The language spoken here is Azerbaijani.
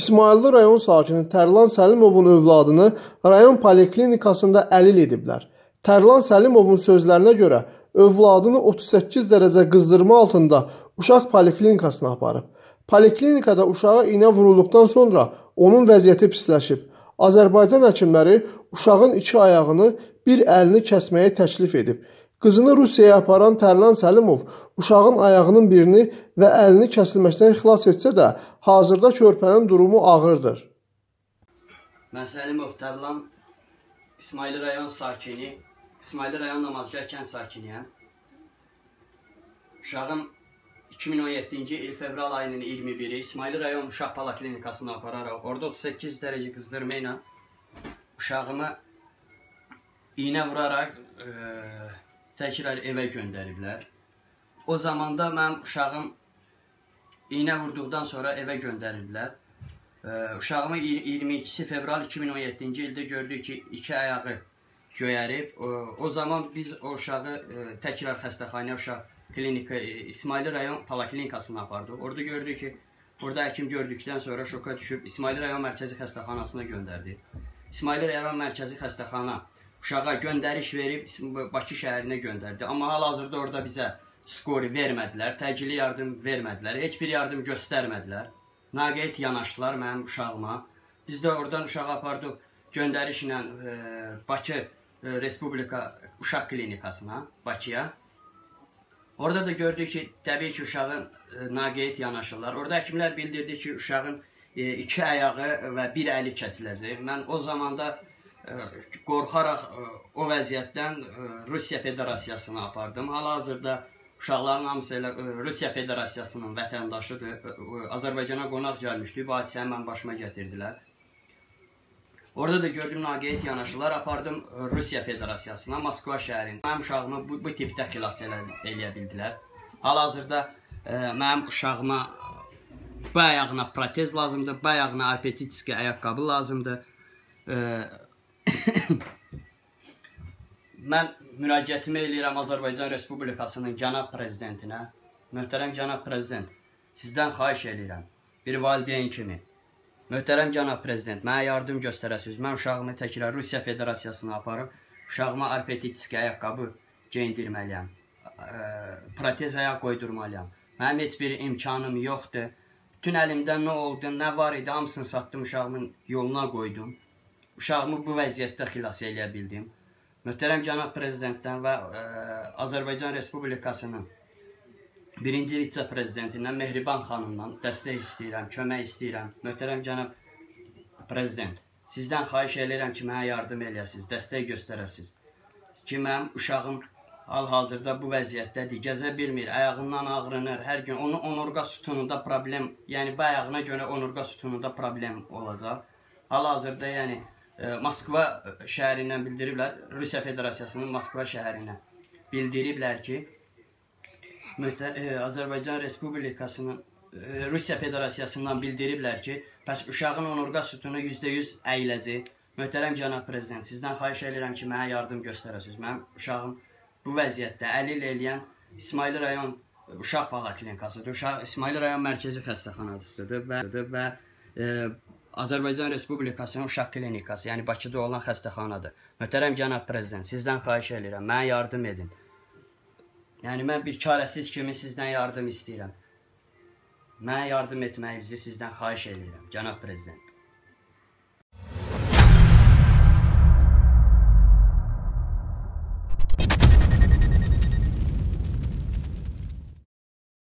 İsmayıllı rayon sakini Tərlan Səlimovun övladını rayon poliklinikasında əlil ediblər. Tərlan Səlimovun sözlərinə görə övladını 38 dərəcə qızdırma altında uşaq poliklinikasına aparıb. Poliklinikada uşağa iynə vurulduqdan sonra onun vəziyyəti pisləşib. Azərbaycan həkimləri uşağın iki ayağını, bir əlini kəsməyə təklif edib. Qızını Rusiyaya aparan Tərlan Səlimov uşağın ayağının birini və əlini kəsilməkdən xilas etsə də, hazırda körpənin durumu ağırdır. Mən Səlimov Tərlan İsmail rayon sakini, İsmail rayon Namazgah kənd sakiniyəm. Uşağım 2017-ci il fevral ayının 21-i İsmail rayon uşaq poliklinikasına apararaq orada 38 dərəcə qızdırma ilə uşağımı iynə vuraraq e, təkrar evə göndəriblər. O zamanda mənim uşağım iynə vurduqdan sonra evə göndəriblər. Uşağımı 22 fevral 2017-ci ildə gördük ki, iki ayağı göyərib. O zaman biz o uşağı təkrar xəstəxanaya uşaq klinika İsmail rayon poliklinikasına apardıq. Orada gördük ki, burada həkim gördükdən sonra şoka düşüb İsmail rayon mərkəzi xəstəxanasına göndərdi. İsmail rayon mərkəzi xəstəxana uşağa göndəriş verib Bakı şəhərinə göndərdi. Amma hal-hazırda orada bizə skori vermədilər, təcili yardım vermədilər, heç bir yardım göstərmədilər. Naqeyt yanaşdılar mənim uşağıma. Biz də oradan uşağı apardıq göndərişlə e, Bakı e, Respublika Uşaq Klinikasına, Bakıya. Orada da gördük ki, təbii ki, uşağın e, naqeyt yanaşırlar. Orada həkimlər bildirdi ki, uşağın e, iki ayağı və bir əli kəsiləcək. Mən o zamanda qorxaraq o vəziyyətdən Rusiya Federasiyasına apardım. Hal-hazırda uşaqların hamısı elə Rusiya Federasiyasının vətəndaşıdır. Azərbaycana qonaq gəlmişdi, bu hadisəni mən başıma gətirdilər. Orada da gördüm naqeyt yanaşılar apardım Rusiya Federasiyasına, Moskva şəhərində. Mənim uşağımı bu, bu tipdə xilas elə, eləyə bildilər. Hal-hazırda mənim uşağıma bu ayağına protez lazımdır, bu ayağına apetitika ayaqqabı lazımdır. Mən müraciətimi eləyirəm Azərbaycan Respublikasının cənab prezidentinə. Möhtərəm cənab prezident, sizdən xahiş eləyirəm. Bir valideyn kimi. Möhtərəm cənab prezident, mənə yardım göstərəsiniz. Mən uşağımı təkrar Rusiya Federasiyasına aparıb uşağıma ortopedist ayaqqabı geyindirməliyəm. Ə, protez ayaq qoydurmalıyam. Mənim heç bir imkanım yoxdur. Bütün əlimdən nə oldu, nə var idi, hamısını satdım uşağımın yoluna qoydum uşağımı bu vəziyyətdə xilas eləyə bildim. Möhtərəm cənab prezidentdən və ə, e, Azərbaycan Respublikasının birinci vitse-prezidentindən Mehriban xanımdan dəstək istəyirəm, kömək istəyirəm. Möhtərəm cənab prezident, sizdən xahiş edirəm ki, mənə yardım eləyəsiniz, dəstək göstərəsiniz. Ki, mənim uşağım hal-hazırda bu vəziyyətdədir, gəzə bilmir, ayağından ağrınır, hər gün onun onurqa sütununda problem, yəni bu ayağına görə onurqa sütununda problem olacaq. Hal-hazırda yəni Moskva şəhərindən bildiriblər, Rusiya Federasiyasının Moskva şəhərinə bildiriblər ki, Azərbaycan Respublikasının Rusiya Federasiyasından bildiriblər ki, bəs uşağın onurqa sütunu %100 əyiləcək. Möhtərəm cənab prezident, sizdən xahiş edirəm ki, mənə yardım göstərəsiniz. Mənim uşağım bu vəziyyətdə əlil eləyən İsmail rayon uşaq poliklinikasıdır. Uşaq İsmail rayon mərkəzi xəstəxanasıdır və və e, Azərbaycan Respublikasının uşaq klinikası, yəni Bakıda olan xəstəxanadır. Möhtərəm cənab prezident, sizdən xahiş edirəm, mənə yardım edin. Yəni mən bir çarəsiz kimi sizdən yardım istəyirəm. Mənə yardım etməyinizi sizdən xahiş edirəm, cənab prezident.